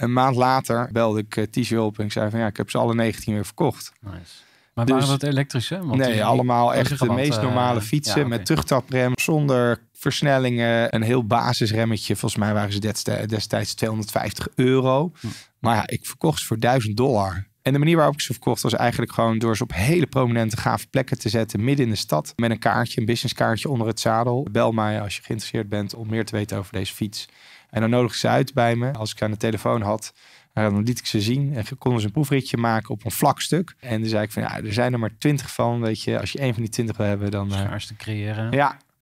Een maand later belde ik uh, Tisha op en ik zei van ja, ik heb ze alle 19 weer verkocht. Nice. Maar waren dat elektrische? Want nee, die, allemaal echt de meest normale fietsen ja, okay. met terugtaprem, zonder versnellingen. Een heel basisremmetje. Volgens mij waren ze destijds 250 euro. Hm. Maar ja, ik verkocht ze voor 1000 dollar. En de manier waarop ik ze verkocht was eigenlijk gewoon door ze op hele prominente gave plekken te zetten midden in de stad. Met een kaartje, een businesskaartje onder het zadel. Bel mij als je geïnteresseerd bent om meer te weten over deze fiets. En dan nodig ik ze uit bij me. Als ik aan de telefoon had, dan liet ik ze zien en konden ze een proefritje maken op een vlak stuk. En dan zei ik van ja, er zijn er maar twintig van. Weet je, als je één van die twintig wil hebben, dan. Uh, te creëren. Ja,